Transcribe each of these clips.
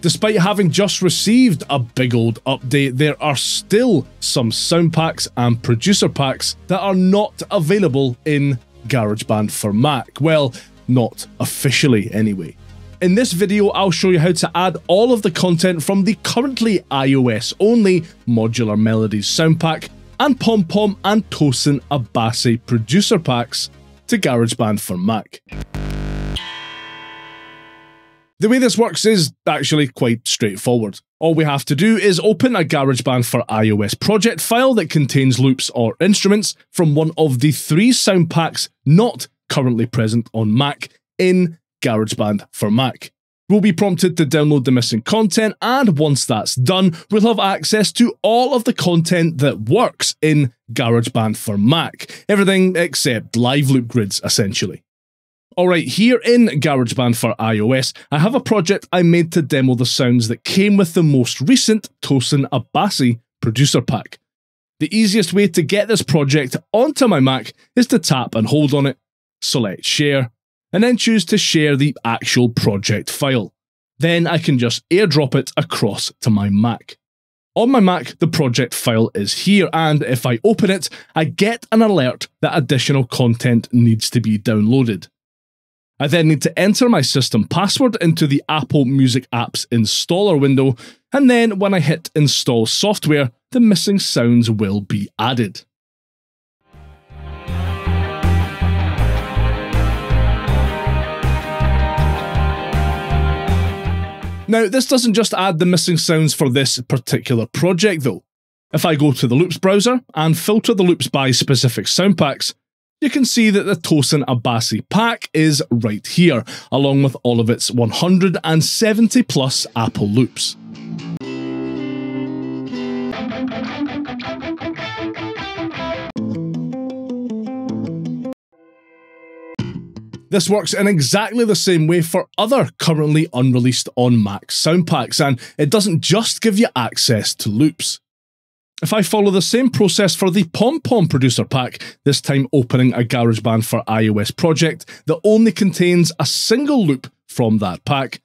Despite having just received a big old update, there are still some sound packs and producer packs that are not available in GarageBand for Mac. Well, not officially anyway. In this video, I'll show you how to add all of the content from the currently iOS only Modular Melodies sound pack and Pom Pom and Tosin Abasi producer packs to GarageBand for Mac. The way this works is actually quite straightforward. All we have to do is open a GarageBand for iOS project file that contains loops or instruments from one of the three sound packs not currently present on Mac in GarageBand for Mac. We'll be prompted to download the missing content, and once that's done, we'll have access to all of the content that works in GarageBand for Mac. Everything except live loop grids, essentially. Alright, here in GarageBand for iOS, I have a project I made to demo the sounds that came with the most recent Tosin Abasi producer pack. The easiest way to get this project onto my Mac is to tap and hold on it, select share, and then choose to share the actual project file. Then I can just airdrop it across to my Mac. On my Mac, the project file is here, and if I open it, I get an alert that additional content needs to be downloaded. I then need to enter my system password into the Apple Music Apps installer window, and then when I hit install software, the missing sounds will be added. Now, this doesn't just add the missing sounds for this particular project though. If I go to the Loops browser and filter the loops by specific sound packs, you can see that the Tosin Abasi pack is right here, along with all of its 170 plus Apple loops. This works in exactly the same way for other currently unreleased on Mac sound packs, and it doesn't just give you access to loops. If I follow the same process for the Pom Pom Producer Pack, this time opening a GarageBand for iOS project that only contains a single loop from that pack,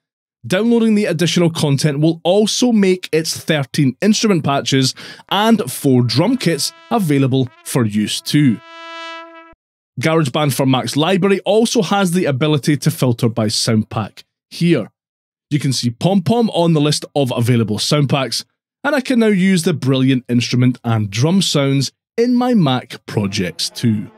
downloading the additional content will also make its 13 instrument patches and 4 drum kits available for use too. GarageBand for Mac's library also has the ability to filter by sound pack here. You can see Pom Pom on the list of available sound packs, and I can now use the brilliant instrument and drum sounds in my Mac projects too.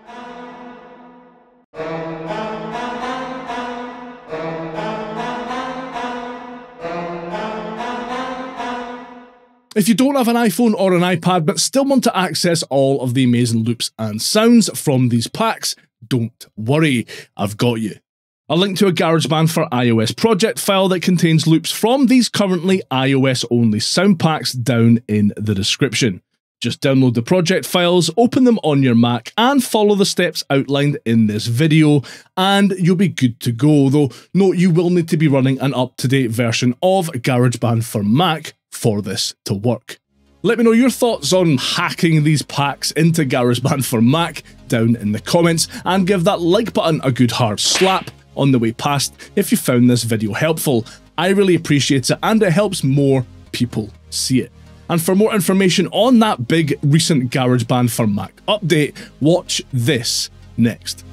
If you don't have an iPhone or an iPad but still want to access all of the amazing loops and sounds from these packs, don't worry, I've got you. A link to a GarageBand for iOS project file that contains loops from these currently iOS only sound packs down in the description. Just download the project files, open them on your Mac, and follow the steps outlined in this video, and you'll be good to go. Though, note you will need to be running an up to date version of GarageBand for Mac for this to work. Let me know your thoughts on hacking these packs into GarageBand for Mac down in the comments, and give that like button a good hard slap on the way past if you found this video helpful. I really appreciate it and it helps more people see it. And for more information on that big recent GarageBand for Mac update, watch this next.